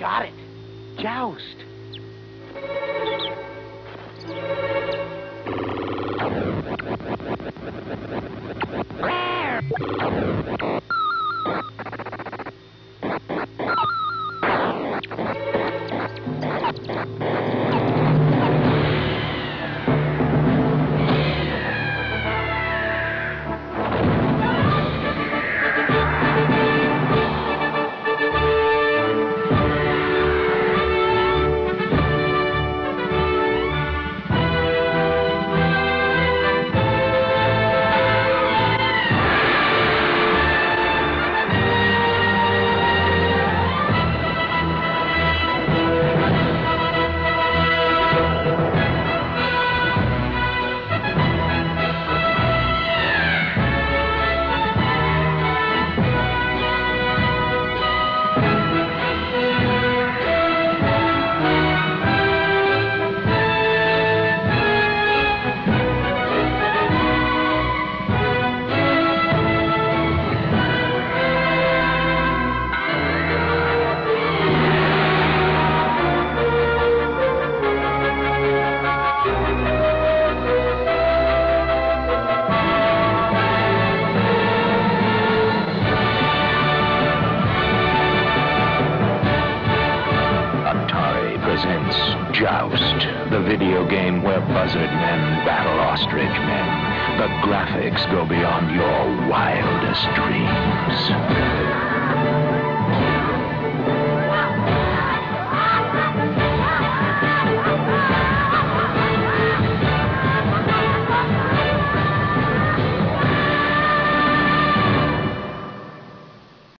Got it. Joust. Presents Joust, the video game where buzzard men battle ostrich men. The graphics go beyond your wildest dreams.